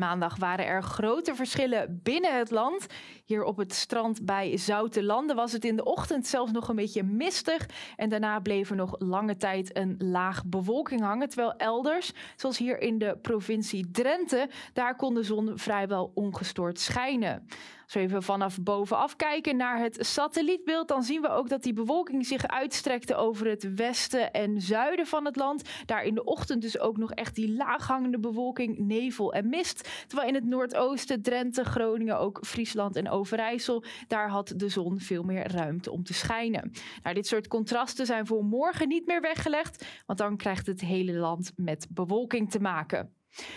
Maandag waren er grote verschillen binnen het land. Hier op het strand bij Zoutelanden was het in de ochtend zelfs nog een beetje mistig. En daarna bleef er nog lange tijd een laag bewolking hangen. Terwijl elders, zoals hier in de provincie Drenthe, daar kon de zon vrijwel ongestoord schijnen. Als we even vanaf bovenaf kijken naar het satellietbeeld, dan zien we ook dat die bewolking zich uitstrekte over het westen en zuiden van het land. Daar in de ochtend dus ook nog echt die laaghangende bewolking, nevel en mist. Terwijl in het noordoosten, Drenthe, Groningen, ook Friesland en Overijssel, daar had de zon veel meer ruimte om te schijnen. Nou, dit soort contrasten zijn voor morgen niet meer weggelegd, want dan krijgt het hele land met bewolking te maken.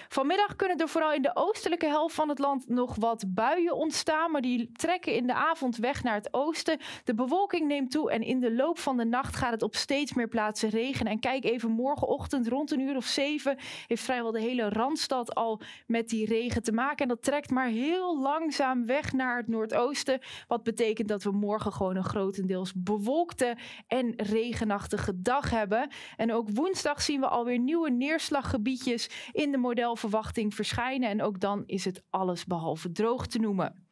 Vanmiddag kunnen er vooral in de oostelijke helft van het land nog wat buien ontstaan, maar die trekken in de avond weg naar het oosten. De bewolking neemt toe en in de loop van de nacht gaat het op steeds meer plaatsen regenen. En kijk even morgenochtend rond een uur of zeven heeft vrijwel de hele Randstad al met die regen te maken. En dat trekt maar heel langzaam weg naar het noordoosten, wat betekent dat we morgen gewoon een grotendeels bewolkte en regenachtige dag hebben. En ook woensdag zien we alweer nieuwe neerslaggebiedjes in de modelverwachting verschijnen. En ook dan is het alles behalve droog te noemen.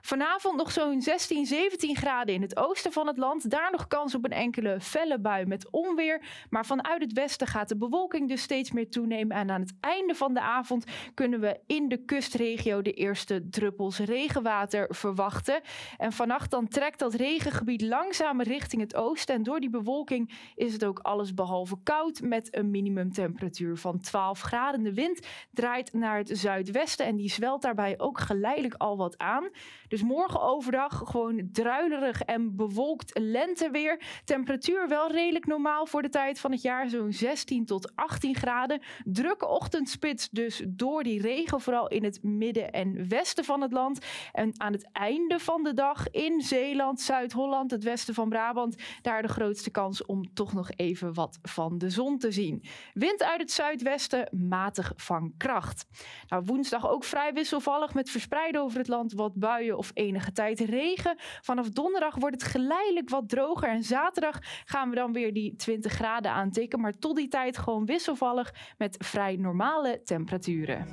Vanavond nog zo'n 16, 17 graden in het oosten van het land. Daar nog kans op een enkele felle bui met onweer. Maar vanuit het westen gaat de bewolking dus steeds meer toenemen. En aan het einde van de avond kunnen we in de kustregio de eerste druppels regenwater verwachten. En vannacht dan trekt dat regengebied langzaam richting het oosten. En door die bewolking is het ook alles behalve koud. Met een minimumtemperatuur van 12 graden. De wind draait naar het zuidwesten en die zwelt daarbij ook geleidelijk al wat aan. Dus morgen overdag gewoon druilerig en bewolkt lenteweer. Temperatuur wel redelijk normaal voor de tijd van het jaar. Zo'n 16 tot 18 graden. Drukke ochtendspits dus door die regen. Vooral in het midden en westen van het land. En aan het einde van de dag in Zeeland, Zuid-Holland, het westen van Brabant. Daar de grootste kans om toch nog even wat van de zon te zien. Wind uit het zuidwesten, matig van kracht. Nou, woensdag ook vrij wisselvallig met verspreid over het land wat buien of enige tijd regen. Vanaf donderdag wordt het geleidelijk wat droger. En zaterdag gaan we dan weer die 20 graden aantikken. Maar tot die tijd gewoon wisselvallig met vrij normale temperaturen.